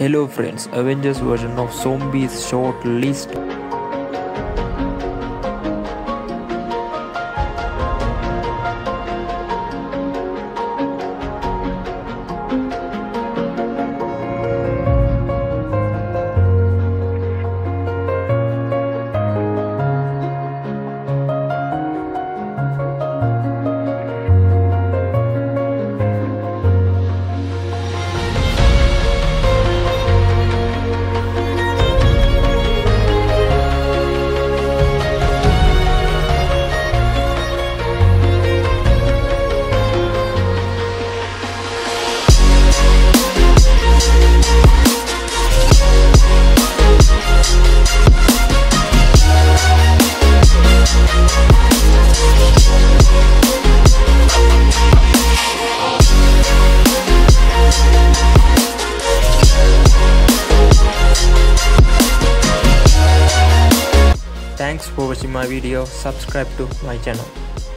Hello friends, Avengers version of Zombies short list. Thanks for watching my video. Subscribe to my channel.